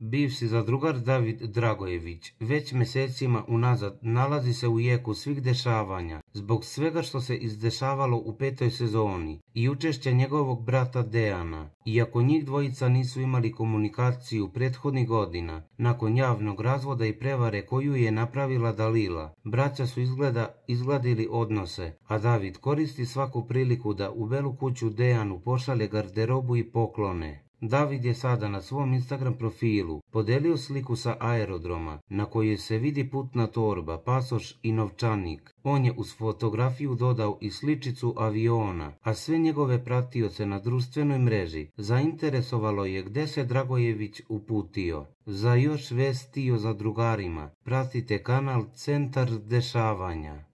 Bivši zadrugar David Dragojević već mjesecima unazad nalazi se u jeku svih dešavanja zbog svega što se izdešavalo u petoj sezoni i učešća njegovog brata Dejana. Iako njih dvojica nisu imali komunikaciju prethodnih godina, nakon javnog razvoda i prevare koju je napravila Dalila, braća su izgleda izgladili odnose, a David koristi svaku priliku da u velu kuću Dejanu pošalje garderobu i poklone. David je sada na svom Instagram profilu podelio sliku sa aerodroma na kojoj se vidi putna torba, pasoš i novčanik. On je uz fotografiju dodao i sličicu aviona, a sve njegove pratioce na društvenoj mreži zainteresovalo je gde se Dragojević uputio. Za još vesti o zadrugarima pratite kanal Centar dešavanja.